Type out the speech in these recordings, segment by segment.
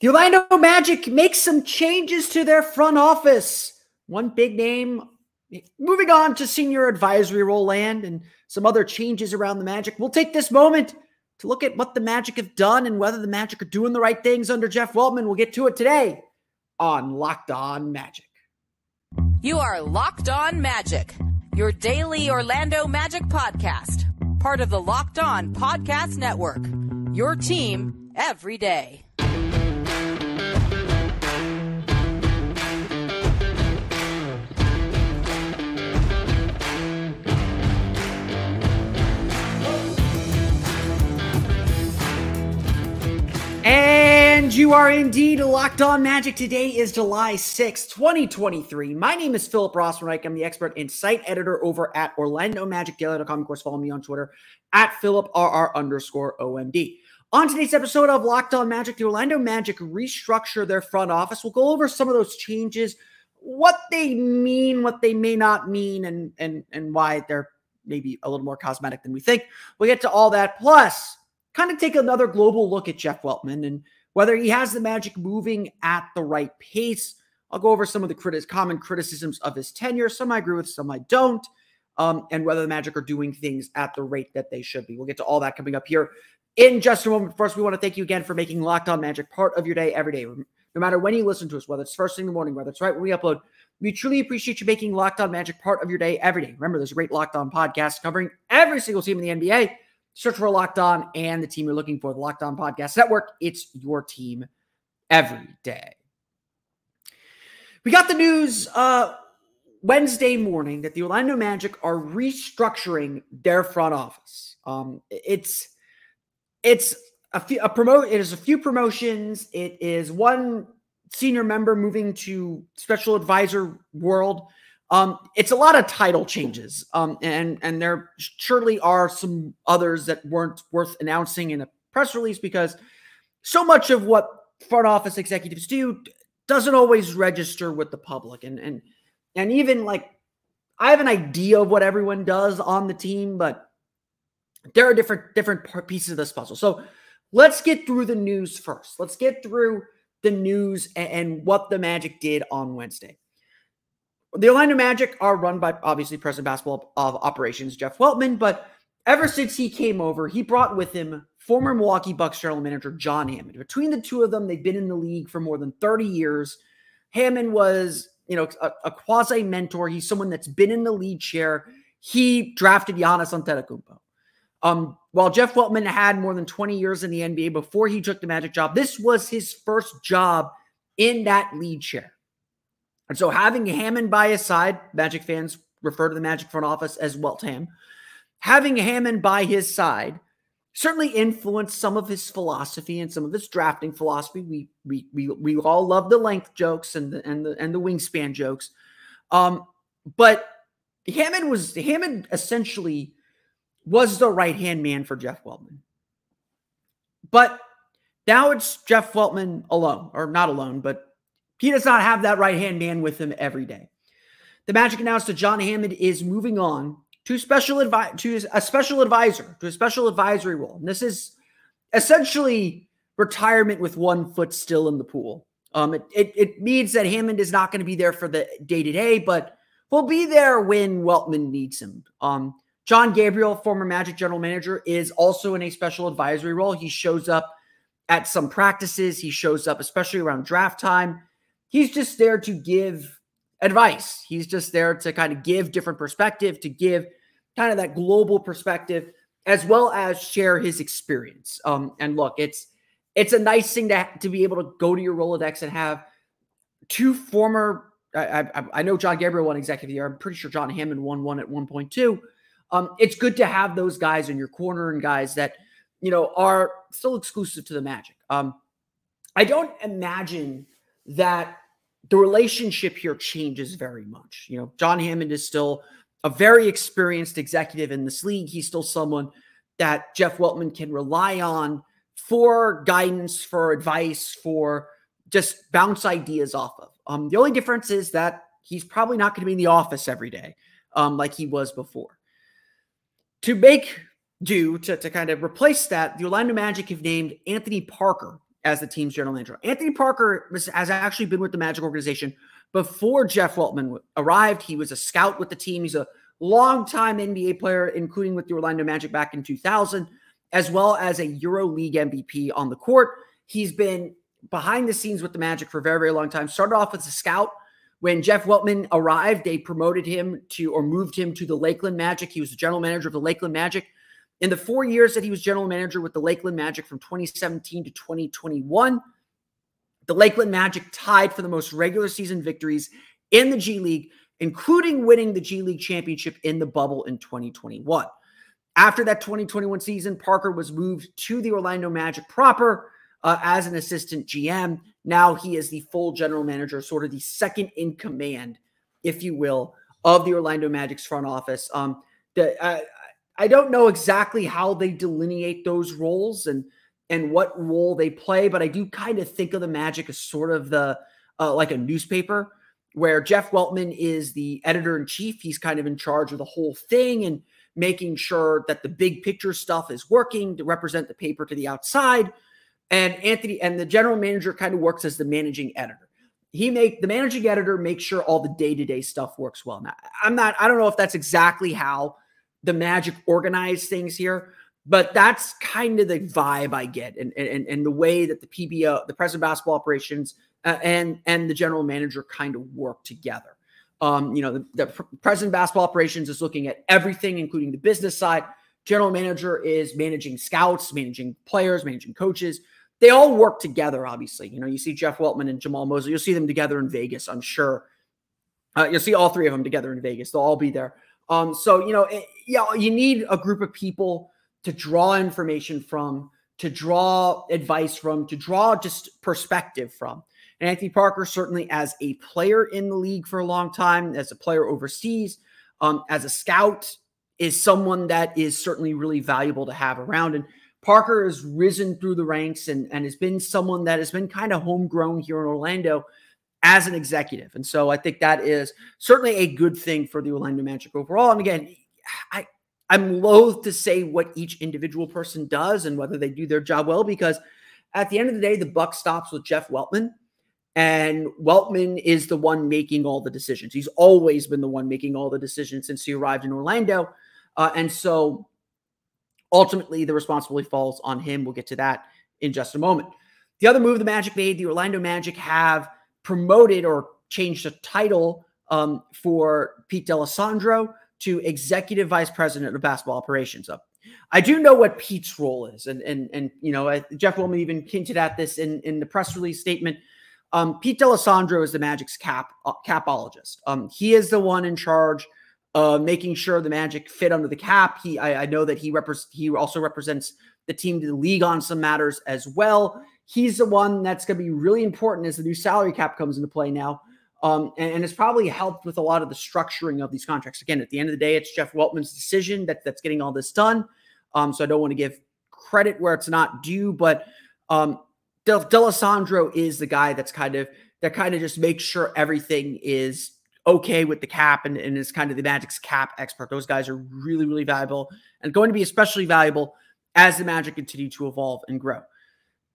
The Orlando Magic makes some changes to their front office. One big name moving on to senior advisory role land and some other changes around the Magic. We'll take this moment to look at what the Magic have done and whether the Magic are doing the right things under Jeff Weltman. We'll get to it today on Locked On Magic. You are Locked On Magic, your daily Orlando Magic podcast, part of the Locked On Podcast Network. Your team every day. And you are indeed locked on magic. Today is July 6, 2023. My name is Philip Rossman-Reich. I'm the expert and site editor over at OrlandoMagicDaily.com. Of course, follow me on Twitter at PhilipRR underscore OMD. On today's episode of Locked On Magic, the Orlando Magic restructure their front office. We'll go over some of those changes, what they mean, what they may not mean, and and and why they're maybe a little more cosmetic than we think. We'll get to all that. Plus, kind of take another global look at Jeff Weltman and whether he has the Magic moving at the right pace. I'll go over some of the common criticisms of his tenure. Some I agree with, some I don't. Um, and whether the Magic are doing things at the rate that they should be. We'll get to all that coming up here in just a moment. First, we want to thank you again for making Locked On Magic part of your day every day. No matter when you listen to us, whether it's first thing in the morning, whether it's right when we upload, we truly appreciate you making Locked On Magic part of your day every day. Remember, there's a great Locked On podcast covering every single team in the NBA. Search for Locked On and the team you're looking for, the Locked On Podcast Network. It's your team every day. We got the news uh, Wednesday morning that the Orlando Magic are restructuring their front office. Um, it's it's a few a promote. It is a few promotions. It is one senior member moving to special advisor world. Um, it's a lot of title changes, um, and and there surely are some others that weren't worth announcing in a press release because so much of what front office executives do doesn't always register with the public, and and and even like I have an idea of what everyone does on the team, but there are different different pieces of this puzzle. So let's get through the news first. Let's get through the news and, and what the Magic did on Wednesday. The Orlando Magic are run by obviously President Basketball of Operations Jeff Weltman, but ever since he came over, he brought with him former Milwaukee Bucks general manager John Hammond. Between the two of them, they've been in the league for more than 30 years. Hammond was, you know, a, a quasi mentor. He's someone that's been in the lead chair. He drafted Giannis Antetokounmpo. Um, while Jeff Weltman had more than 20 years in the NBA before he took the Magic job, this was his first job in that lead chair. And so having Hammond by his side, Magic fans refer to the Magic front office as Weltham, having Hammond by his side certainly influenced some of his philosophy and some of his drafting philosophy. We we we, we all love the length jokes and the and the and the wingspan jokes. Um, but Hammond was Hammond essentially was the right hand man for Jeff Weltman. But now it's Jeff Weltman alone, or not alone, but he does not have that right hand man with him every day. The Magic announced that John Hammond is moving on to special advi- to a special advisor, to a special advisory role. And this is essentially retirement with one foot still in the pool. Um, it, it, it means that Hammond is not going to be there for the day to day, but will be there when Weltman needs him. Um, John Gabriel, former Magic general manager, is also in a special advisory role. He shows up at some practices. He shows up, especially around draft time he's just there to give advice. He's just there to kind of give different perspective, to give kind of that global perspective, as well as share his experience. Um, and look, it's it's a nice thing to to be able to go to your Rolodex and have two former. I, I, I know John Gabriel won executive year. I'm pretty sure John Hammond won one at 1.2. Um, it's good to have those guys in your corner and guys that you know are still exclusive to the Magic. Um, I don't imagine that the relationship here changes very much. You know, John Hammond is still a very experienced executive in this league. He's still someone that Jeff Weltman can rely on for guidance, for advice, for just bounce ideas off of. Um, the only difference is that he's probably not going to be in the office every day um, like he was before. To make do to, to kind of replace that, the Orlando Magic have named Anthony Parker as the team's general manager. Anthony Parker has actually been with the Magic organization before Jeff Weltman arrived. He was a scout with the team. He's a longtime NBA player, including with the Orlando Magic back in 2000, as well as a Euro League MVP on the court. He's been behind the scenes with the Magic for a very, very long time. Started off as a scout. When Jeff Weltman arrived, they promoted him to or moved him to the Lakeland Magic. He was the general manager of the Lakeland Magic. In the four years that he was general manager with the Lakeland Magic from 2017 to 2021, the Lakeland Magic tied for the most regular season victories in the G League, including winning the G League championship in the bubble in 2021. After that 2021 season, Parker was moved to the Orlando Magic proper uh, as an assistant GM. Now he is the full general manager, sort of the second in command, if you will, of the Orlando Magic's front office. Um, the, uh, I don't know exactly how they delineate those roles and and what role they play, but I do kind of think of the Magic as sort of the uh, like a newspaper where Jeff Weltman is the editor in chief. He's kind of in charge of the whole thing and making sure that the big picture stuff is working to represent the paper to the outside. And Anthony and the general manager kind of works as the managing editor. He make the managing editor makes sure all the day-to-day stuff works well. Now, I'm not, I don't know if that's exactly how the Magic organize things here, but that's kind of the vibe I get and, and, and the way that the PBO, the president basketball operations, uh, and and the general manager kind of work together. Um, you know, the, the president basketball operations is looking at everything, including the business side. General manager is managing scouts, managing players, managing coaches they all work together, obviously. You know, you see Jeff Weltman and Jamahl Mosley. You'll see them together in Vegas, I'm sure. Uh, you'll see all three of them together in Vegas. They'll all be there. Um, so, you know, it, yeah, you need a group of people to draw information from, to draw advice from, to draw just perspective from. And Anthony Parker, certainly as a player in the league for a long time, as a player overseas, um, as a scout, is someone that is certainly really valuable to have around. And Parker has risen through the ranks and, and has been someone that has been kind of homegrown here in Orlando as an executive. And so I think that is certainly a good thing for the Orlando Magic overall. And again, I, I'm loath to say what each individual person does and whether they do their job well, because at the end of the day, the buck stops with Jeff Weltman. And Weltman is the one making all the decisions. He's always been the one making all the decisions since he arrived in Orlando. Uh, and so Ultimately, the responsibility falls on him. We'll get to that in just a moment. The other move the Magic made, the Orlando Magic have promoted or changed the title um, for Pete D'Alessandro to Executive Vice President of Basketball Operations. So I do know what Pete's role is, and and and you know Jeff Weltman even hinted at this in in the press release statement. Um, Pete D'Alessandro is the Magic's cap uh, capologist. Um, he is the one in charge uh, making sure the Magic fit under the cap. He, I, I know that he repre- he also represents the team to the league on some matters as well. He's the one that's going to be really important as the new salary cap comes into play now. Um, and, and, it's probably helped with a lot of the structuring of these contracts. Again, at the end of the day, it's Jeff Weltman's decision that that's getting all this done. Um, so I don't want to give credit where it's not due, but um, D'Alessandro is the guy that's kind of that kind of just makes sure everything is okay with the cap and, and is kind of the Magic's cap expert. Those guys are really, really valuable and going to be especially valuable as the Magic continue to evolve and grow.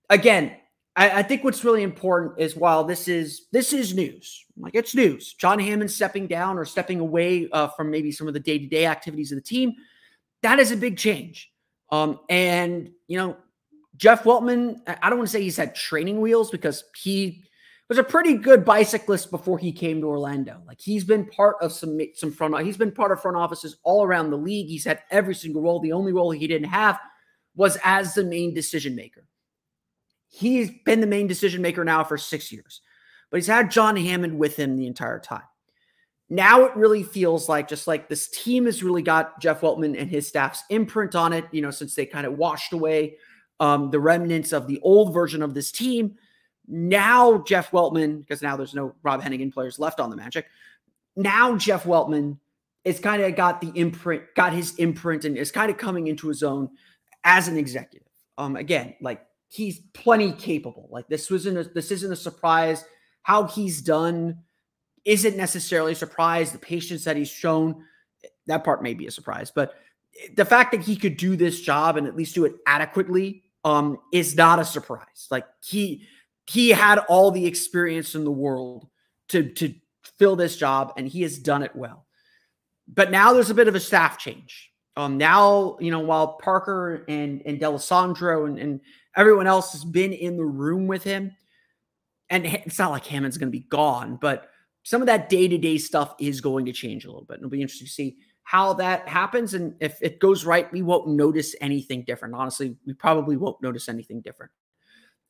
Again, I, I think what's really important is while this is this is news, like it's news. John Hammond stepping down or stepping away uh, from maybe some of the day to day activities of the team, that is a big change. Um, and you know, Jeff Weltman, I don't want to say he's had training wheels because he was a pretty good bicyclist before he came to Orlando. Like he's been part of some some front he's been part of front offices all around the league. He's had every single role. The only role he didn't have was as the main decision maker. He's been the main decision maker now for 6 years. But he's had John Hammond with him the entire time. Now it really feels like just like this team has really got Jeff Weltman and his staff's imprint on it, you know, since they kind of washed away um, the remnants of the old version of this team now Jeff Weltman, because now there's no Rob Hennigan players left on the Magic. Now Jeff Weltman is kind of got the imprint, got his imprint, and is kind of coming into his own as an executive. Um, again, like he's plenty capable. Like this wasn't a, this isn't a surprise. How he's done isn't necessarily a surprise. The patience that he's shown, that part may be a surprise, but the fact that he could do this job and at least do it adequately um, is not a surprise. Like he he had all the experience in the world to to fill this job, and he has done it well. But now there's a bit of a staff change. Um, now you know while Parker and and D'Alessandro and, and everyone else has been in the room with him, and it's not like Hammond's going to be gone, but some of that day to day stuff is going to change a little bit. It'll be interesting to see how that happens. And if it goes right, we won't notice anything different. Honestly, we probably won't notice anything different.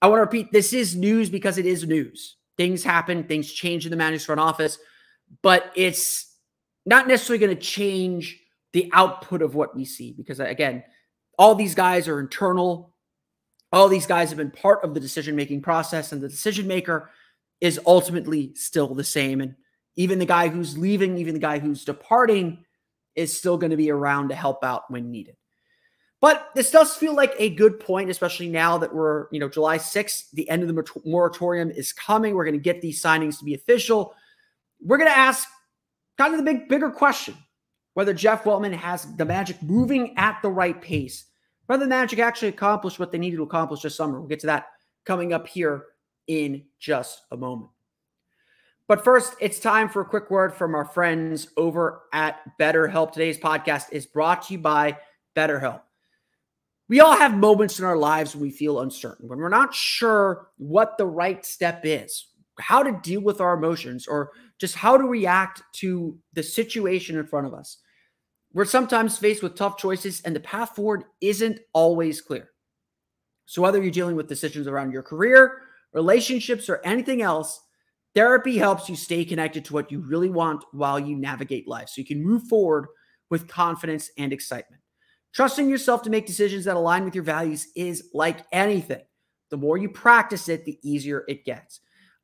I want to repeat this is news because it is news. Things happen, things change in the management front office, but it's not necessarily going to change the output of what we see because, again, all these guys are internal. All these guys have been part of the decision making process, and the decision maker is ultimately still the same. And even the guy who's leaving, even the guy who's departing, is still going to be around to help out when needed. But this does feel like a good point, especially now that we're, you know, July 6th, the end of the moratorium is coming. We're going to get these signings to be official. We're going to ask kind of the big, bigger question whether Jeff Weltman has the Magic moving at the right pace, whether the Magic actually accomplished what they needed to accomplish this summer. We'll get to that coming up here in just a moment. But first, it's time for a quick word from our friends over at BetterHelp. Today's podcast is brought to you by BetterHelp. We all have moments in our lives when we feel uncertain, when we're not sure what the right step is, how to deal with our emotions, or just how to react to the situation in front of us. We're sometimes faced with tough choices, and the path forward isn't always clear. So, whether you're dealing with decisions around your career, relationships, or anything else, Therapy helps you stay connected to what you really want while you navigate life so you can move forward with confidence and excitement. Trusting yourself to make decisions that align with your values is like anything. The more you practice it, the easier it gets.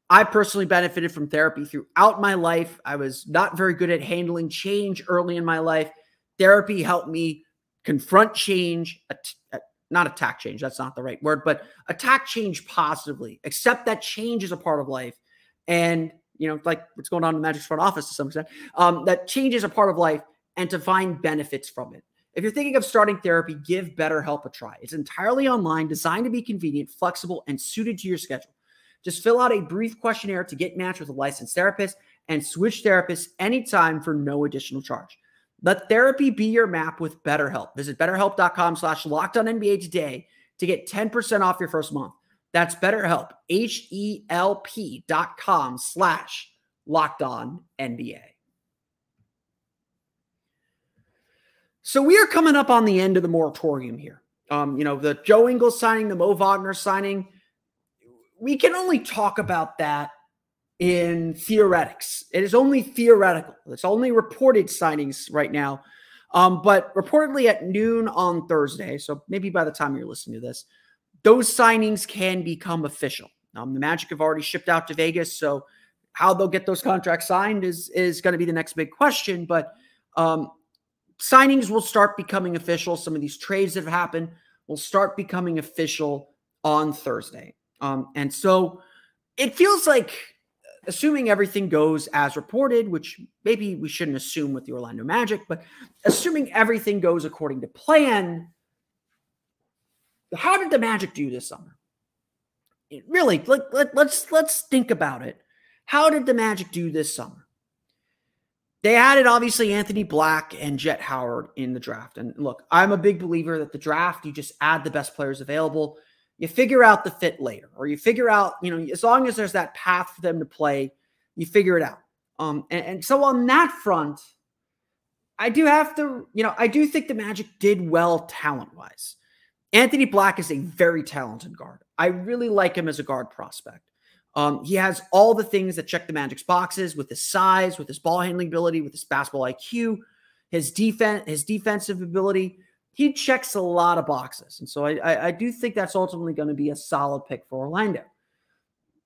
I personally benefited from therapy throughout my life. I was not very good at handling change early in my life. Therapy helped me confront change, at, not attack change, that's not the right word, but attack change positively, accept that change is a part of life and you know, like what's going on in the Magic's front office to some extent, um, that change is a part of life and to find benefits from it. If you're thinking of starting therapy, give BetterHelp a try. It's entirely online, designed to be convenient, flexible, and suited to your schedule. Just fill out a brief questionnaire to get matched with a licensed therapist and switch therapists anytime for no additional charge. Let therapy be your map with BetterHelp. Visit betterhelp.com slash locked on NBA today to get 10% off your first month. That's BetterHelp, H-E-L-P dot com slash locked on NBA. So we are coming up on the end of the moratorium here. Um, you know, the Joe Ingles signing, the Mo Wagner signing, we can only talk about that in theoretics. It is only theoretical. It's only reported signings right now. Um, but reportedly at noon on Thursday, so maybe by the time you're listening to this, those signings can become official. Um, the Magic have already shipped out to Vegas, so how they'll get those contracts signed is is going to be the next big question. But um, signings will start becoming official. Some of these trades that have happened will start becoming official on Thursday, um, and so it feels like, assuming everything goes as reported, which maybe we shouldn't assume with the Orlando Magic, but assuming everything goes according to plan how did the Magic do this summer? It really, let, let, let's let's think about it. How did the Magic do this summer? They added obviously Anthony Black and Jet Howard in the draft. And look, I'm a big believer that the draft, you just add the best players available. You figure out the fit later, or you figure out, you know, as long as there's that path for them to play, you figure it out. Um, and, and so on that front, I do have to, you know, I do think the Magic did well talent wise. Anthony Black is a very talented guard. I really like him as a guard prospect. Um, he has all the things that check the Magic's boxes with his size, with his ball handling ability, with his basketball IQ, his defense, his defensive ability. He checks a lot of boxes, and so I, I, I do think that's ultimately going to be a solid pick for Orlando.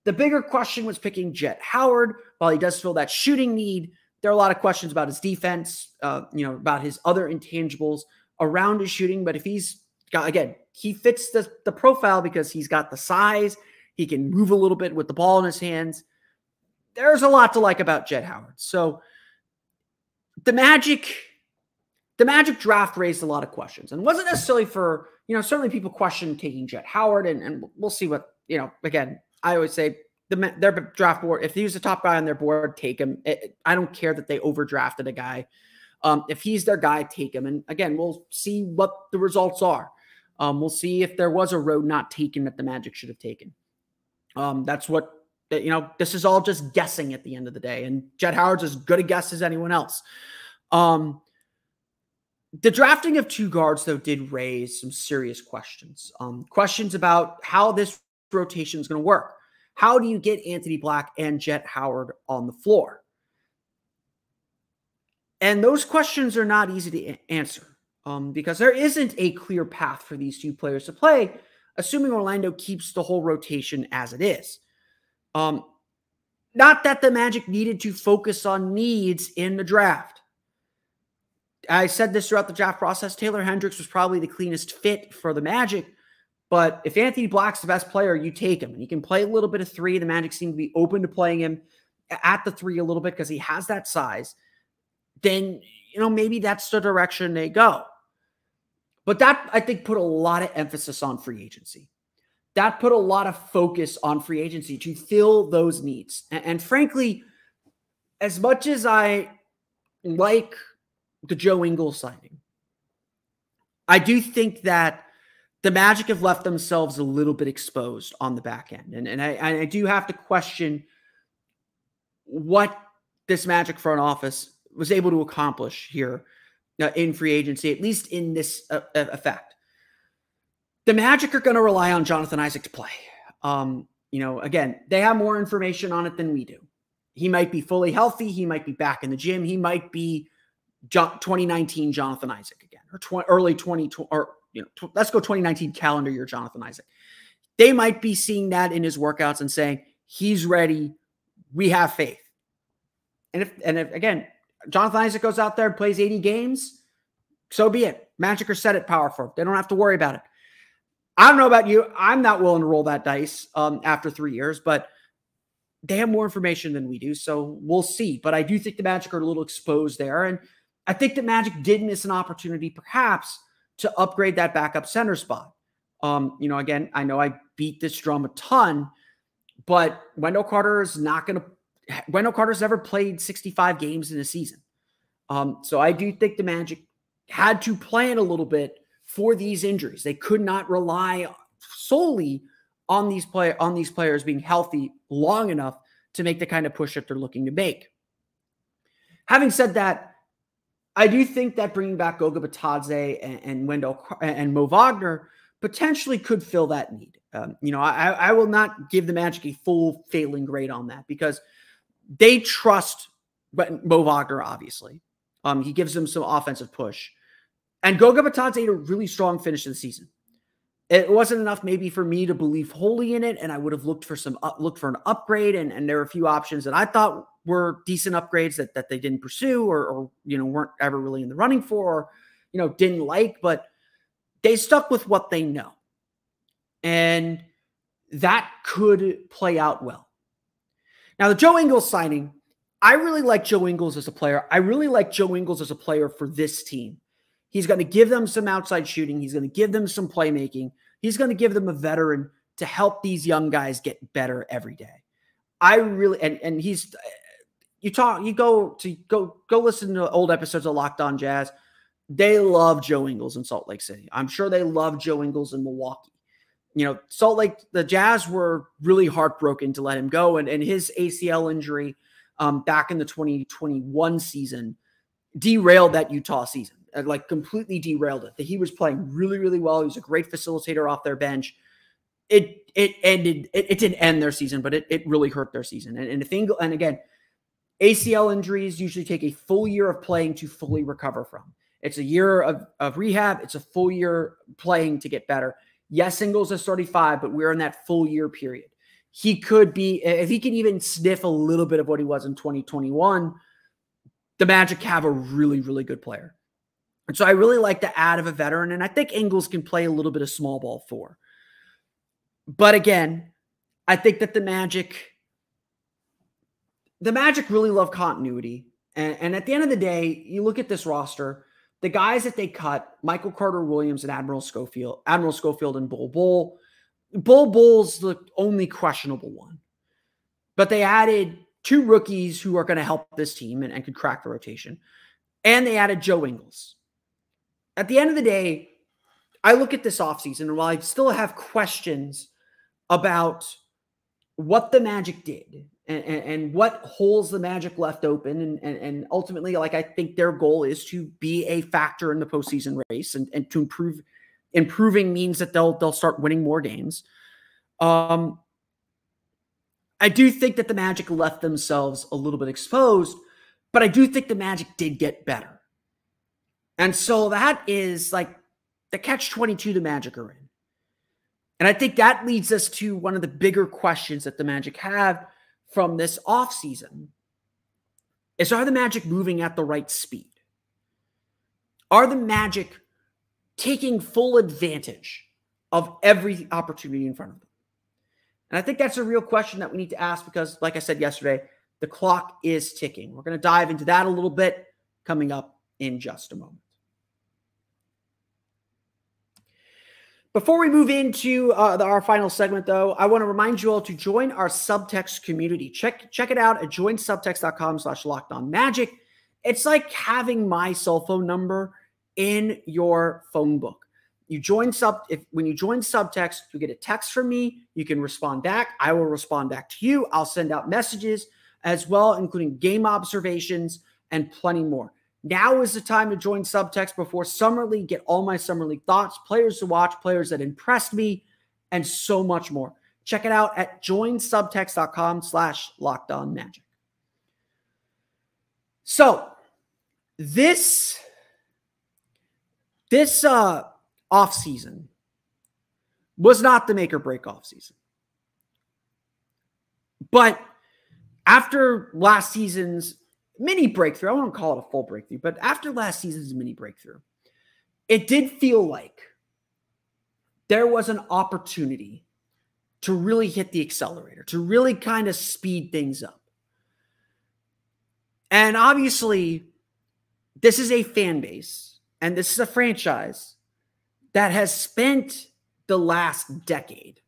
The bigger question was picking Jett Howard. While he does fill that shooting need, there are a lot of questions about his defense, uh, you know, about his other intangibles around his shooting. But if he's got again, he fits the, the profile because he's got the size, he can move a little bit with the ball in his hands. There's a lot to like about Jett Howard. So the Magic, the Magic draft raised a lot of questions and wasn't necessarily for you know, certainly people questioned taking Jett Howard, and, and we'll see what, you know, again, I always say the their draft board, if he's the top guy on their board, take him. It, I don't care that they overdrafted a guy. Um, if he's their guy, take him. And again, we'll see what the results are. Um, we'll see if there was a road not taken that the Magic should have taken. Um, that's what you know. This is all just guessing at the end of the day, and Jett Howard's as good a guess as anyone else. Um, the drafting of two guards, though, did raise some serious questions. Um, questions about how this rotation is going to work. How do you get Anthony Black and Jett Howard on the floor? And those questions are not easy to answer um, because there isn't a clear path for these two players to play, assuming Orlando keeps the whole rotation as it is. Um, not that the Magic needed to focus on needs in the draft. I said this throughout the draft process. Taylor Hendricks was probably the cleanest fit for the Magic. But if Anthony Black's the best player, you take him. And he can play a little bit of three. The Magic seem to be open to playing him at the three a little bit because he has that size. Then, you know, maybe that's the direction they go. But that, I think, put a lot of emphasis on free agency. That put a lot of focus on free agency to fill those needs. And, and frankly, as much as I like the Joe Ingles signing. I do think that the Magic have left themselves a little bit exposed on the back end. And, and I, I do have to question what this Magic front office was able to accomplish here uh, in free agency, at least in this uh, effect. The Magic are going to rely on Jonathan Isaac to play. Um, you know, again, they have more information on it than we do. He might be fully healthy. He might be back in the gym. He might be 2019 Jonathan Isaac again, or tw- early 2020, or you know, tw- let's go 2019 calendar year Jonathan Isaac. They might be seeing that in his workouts and saying he's ready. We have faith. And if and if again, Jonathan Isaac goes out there and plays 80 games, so be it. Magic are set at power forward. They don't have to worry about it. I don't know about you. I'm not willing to roll that dice um, after three years, but they have more information than we do. So we'll see. But I do think the Magic are a little exposed there. And I think that Magic did miss an opportunity, perhaps, to upgrade that backup center spot. Um, you know, again, I know I beat this drum a ton, but Wendell Carter is not going to. Wendell Carter's never played 65 games in a season. Um, so I do think the Magic had to plan a little bit for these injuries. They could not rely solely on these play on these players being healthy long enough to make the kind of push that they're looking to make. Having said that, I do think that bringing back Goga Bitadze and, and Wendell and Mo Wagner potentially could fill that need. Um, you know, I, I will not give the Magic a full failing grade on that because they trust Mo Wagner, obviously. Um, he gives them some offensive push. And Goga Bitadze had a really strong finish to the season. It wasn't enough maybe for me to believe wholly in it, and I would have looked for some uh, looked for an upgrade. And, and there were a few options that I thought were decent upgrades that, that they didn't pursue or, or, you know, weren't ever really in the running for, or, you know, didn't like, but they stuck with what they know. And that could play out well. Now, the Joe Ingles signing, I really like Joe Ingles as a player. I really like Joe Ingles as a player for this team. He's going to give them some outside shooting. He's going to give them some playmaking. He's going to give them a veteran to help these young guys get better every day. I really and and he's you talk, you go to go go listen to old episodes of Locked On Jazz. They love Joe Ingles in Salt Lake City. I'm sure they love Joe Ingles in Milwaukee. You know, Salt Lake, the Jazz were really heartbroken to let him go, and and his ACL injury um, back in the 2021 season derailed that Utah season. Uh, like completely derailed it. That he was playing really, really well. He was a great facilitator off their bench. It it ended. It, it didn't end their season, but it, it really hurt their season. And, and if and again, ACL injuries usually take a full year of playing to fully recover from. It's a year of, of rehab, it's a full year playing to get better. Yes, Ingles is 35, but we're in that full year period. He could be, if he can even sniff a little bit of what he was in 2021, the Magic have a really, really good player. And so I really like the add of a veteran, and I think Ingles can play a little bit of small ball for. But again, I think that the Magic the Magic really love continuity. And, and, at the end of the day, you look at this roster, the guys that they cut, Michael Carter Williams and Admiral Schofield, Admiral Schofield and Bol Bol. Bol Bol's the only questionable one. But they added two rookies who are going to help this team and, and could crack the rotation. And they added Joe Ingles. At the end of the day, I look at this offseason, and while I still have questions about what the Magic did and, and, what holes the Magic left open. And, and, and ultimately, like I think their goal is to be a factor in the postseason race and, and to improve. Improving means that they'll they'll start winning more games. Um, I do think that the Magic left themselves a little bit exposed, but I do think the Magic did get better. And so that is like the catch 22 the Magic are in. And I think that leads us to one of the bigger questions that the Magic have from this offseason is are the Magic moving at the right speed? Are the Magic taking full advantage of every opportunity in front of them? And I think that's a real question that we need to ask because, like I said yesterday, the clock is ticking. We're going to dive into that a little bit coming up in just a moment. Before we move into uh, the, our final segment, though, I want to remind you all to join our subtext community. Check check it out at joinsubtext.com slash locked on magic. It's like having my cell phone number in your phone book. You join sub if when you join subtext, you get a text from me. You can respond back. I will respond back to you. I'll send out messages as well, including game observations and plenty more. Now is the time to join Subtext before Summer League. Get all my Summer League thoughts, players to watch, players that impressed me, and so much more. Check it out at joinsubtext.com slash locked on magic. So this this uh off season was not the make or break off season. But after last season's mini breakthrough. I won't call it a full breakthrough, but after last season's mini breakthrough, it did feel like there was an opportunity to really hit the accelerator, to really kind of speed things up. And obviously, this is a fan base and this is a franchise that has spent the last decade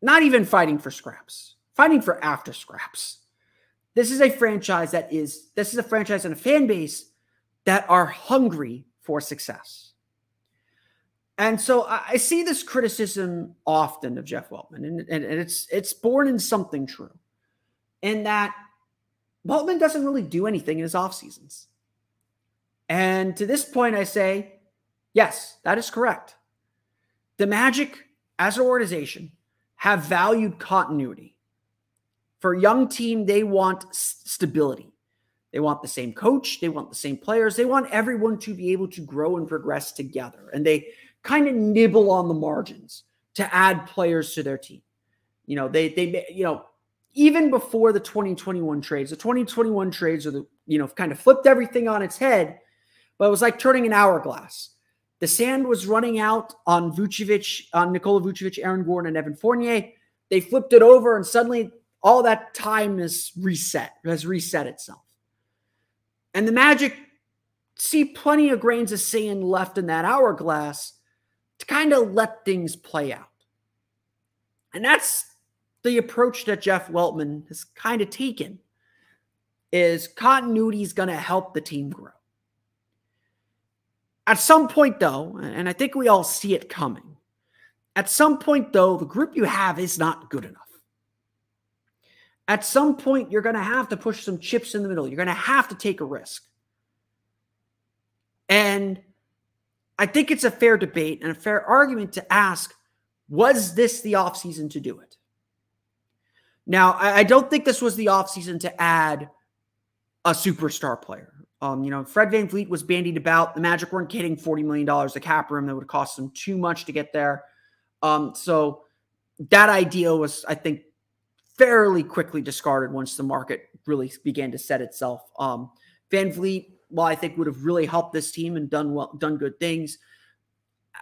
not even fighting for scraps, fighting for after scraps. This is a franchise that is, this is a franchise and a fan base that are hungry for success. And so I, see this criticism often of Jeff Weltman, and, and, and it's it's born in something true. In that Weltman doesn't really do anything in his off seasons. And to this point, I say, yes, that is correct. The Magic, as an organization, have valued continuity. For a young team, they want stability. They want the same coach, they want the same players, they want everyone to be able to grow and progress together. And they kind of nibble on the margins to add players to their team. You know, they they you know, even before the 2021 trades, the 2021 trades are the, you know, kind of flipped everything on its head, but it was like turning an hourglass. The sand was running out on Vucevic, on Nikola Vucevic, Aaron Gordon, and Evan Fournier. They flipped it over, and suddenly all that time is reset, has reset itself. And the Magic see plenty of grains of sand left in that hourglass to kind of let things play out. And that's the approach that Jeff Weltman has kind of taken is continuity is going to help the team grow. At some point, though, and I think we all see it coming, at some point, though, the group you have is not good enough. At some point, you're going to have to push some chips in the middle. You're going to have to take a risk. And I think it's a fair debate and a fair argument to ask was this the offseason to do it? Now, I, don't think this was the offseason to add a superstar player. Um, you know, Fred VanVleet was bandied about. The Magic weren't getting $40 million to cap room. That would cost them too much to get there. Um, so that idea was, I think, fairly quickly discarded once the market really began to set itself. Um, VanVleet, while I think would have really helped this team and done well, done good things,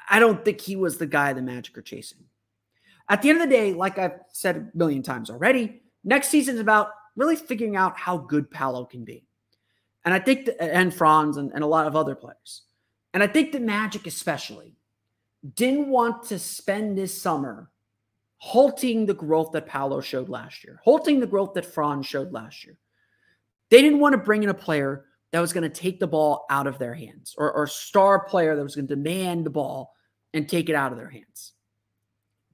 I don't think he was the guy the Magic are chasing. At the end of the day, like I've said a million times already, next season is about really figuring out how good Paolo can be. And I think, that, and Franz and, and a lot of other players. And I think the Magic, especially, didn't want to spend this summer halting the growth that Paolo showed last year, halting the growth that Franz showed last year. They didn't want to bring in a player that was going to take the ball out of their hands or, or star player that was going to demand the ball and take it out of their hands.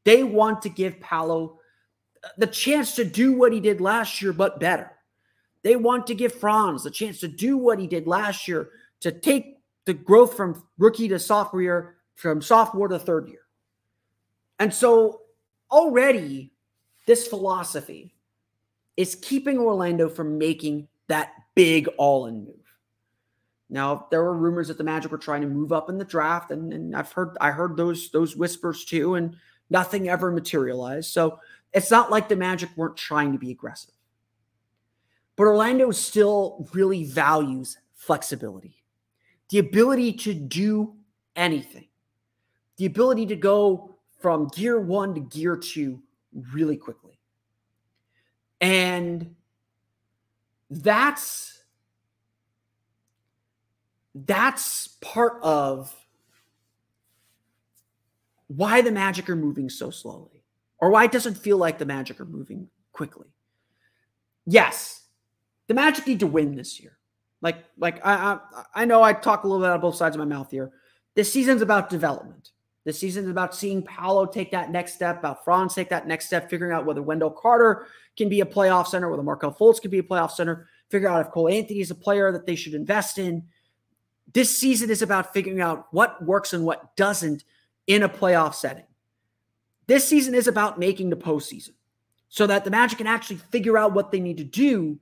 They want to give Paolo uh, the chance to do what he did last year, but better. They want to give Franz the chance to do what he did last year to take the growth from rookie to sophomore year, from sophomore to third year. And so already this philosophy is keeping Orlando from making that big all in move. Now, there were rumors that the Magic were trying to move up in the draft, and, and I've heard I heard those those whispers too, and nothing ever materialized. So it's not like the Magic weren't trying to be aggressive. But Orlando still really values flexibility, the ability to do anything, the ability to go from gear one to gear two really quickly. And that's that's part of why the Magic are moving so slowly, or why it doesn't feel like the Magic are moving quickly. Yes, the Magic need to win this year. Like, like I, I, I know I talk a little bit out of both sides of my mouth here. This season's about development. This season is about seeing Paolo take that next step, about Franz take that next step, figuring out whether Wendell Carter can be a playoff center, whether Markelle Fultz can be a playoff center, figure out if Cole Anthony is a player that they should invest in. This season is about figuring out what works and what doesn't in a playoff setting. This season is about making the postseason so that the Magic can actually figure out what they need to do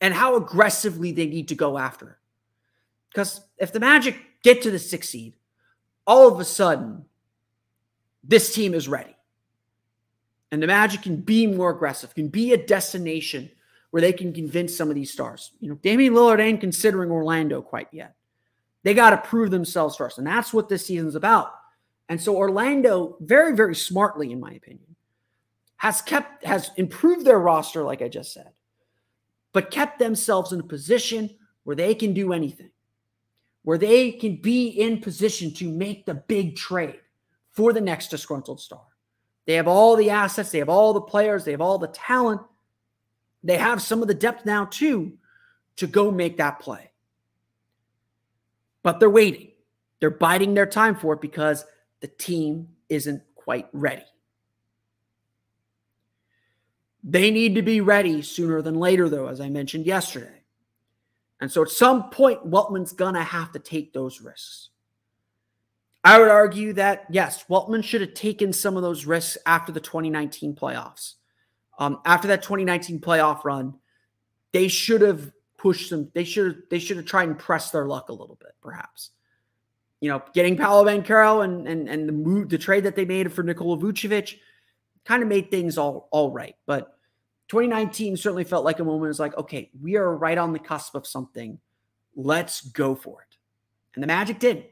and how aggressively they need to go after it. Because if the Magic get to the sixth seed, all of a sudden, this team is ready. And the Magic can be more aggressive, can be a destination where they can convince some of these stars. You know, Damian Lillard ain't considering Orlando quite yet. They got to prove themselves first. And that's what this season's about. And so Orlando, very, very smartly, in my opinion, has kept, has improved their roster, like I just said, but kept themselves in a position where they can do anything, where they can be in position to make the big trade for the next disgruntled star. They have all the assets, they have all the players, they have all the talent. They have some of the depth now, too, to go make that play but they're waiting. They're biding their time for it because the team isn't quite ready. They need to be ready sooner than later, though, as I mentioned yesterday. And so at some point, Weltman's going to have to take those risks. I would argue that, yes, Weltman should have taken some of those risks after the 2019 playoffs. Um, after that 2019 playoff run, they should have pushed them. They should have, they should have tried and press their luck a little bit, perhaps. You know, getting Paolo Banchero and and and the move the trade that they made for Nikola Vucevic kind of made things all all right. But 2019 certainly felt like a moment. Was like, okay, we are right on the cusp of something. Let's go for it. And the Magic did.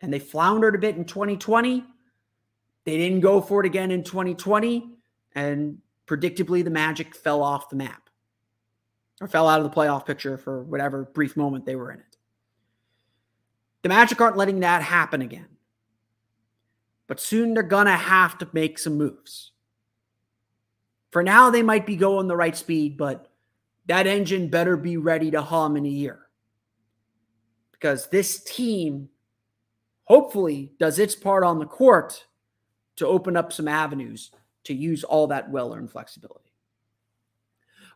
And they floundered a bit in 2020. They didn't go for it again in 2020. And predictably, the Magic fell off the map or fell out of the playoff picture for whatever brief moment they were in it. The Magic aren't letting that happen again. But soon they're going to have to make some moves. For now, they might be going the right speed, but that engine better be ready to hum in a year. Because this team hopefully does its part on the court to open up some avenues to use all that well earned flexibility.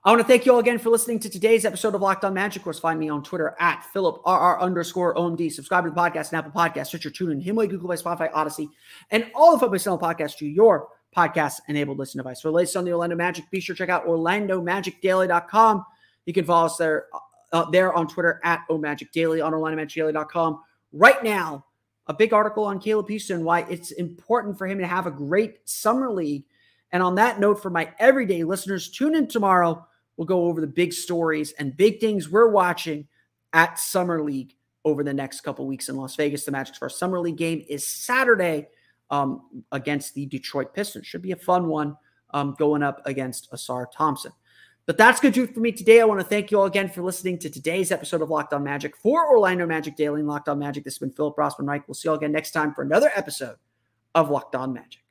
I want to thank you all again for listening to today's episode of Locked On Magic. Of course, find me on Twitter at PhilipRR underscore OMD. Subscribe to the podcast and Apple Podcasts, Stitcher, TuneIn, Himalaya, Google Play, Spotify, Audacy, and all the Football Channel podcasts to your podcast-enabled listen device. For the latest on the Orlando Magic, be sure to check out OrlandoMagicDaily.com. You can follow us there, uh, there on Twitter at OMagicDaily, on OrlandoMagicDaily.com. Right now, a big article on Caleb Houstan, why it's important for him to have a great summer league. And on that note, for my everyday listeners, tune in tomorrow We'll go over the big stories and big things we're watching at Summer League over the next couple weeks in Las Vegas. The Magic's first Summer League game is Saturday um, against the Detroit Pistons. Should be a fun one um, going up against Ausar Thompson. But that's good to do it for me today. I want to thank you all again for listening to today's episode of Locked On Magic for Orlando Magic Daily and Locked On Magic. This has been Philip Rossman Reich. We'll see you all again next time for another episode of Locked On Magic.